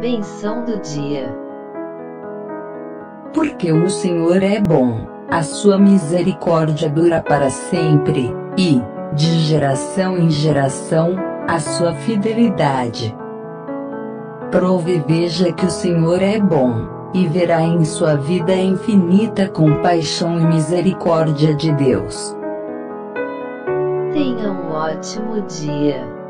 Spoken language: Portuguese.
Benção do dia. Porque o Senhor é bom, a sua misericórdia dura para sempre, e, de geração em geração, a sua fidelidade. Prove e veja que o Senhor é bom, e verá em sua vida a infinita compaixão e misericórdia de Deus. Tenha um ótimo dia.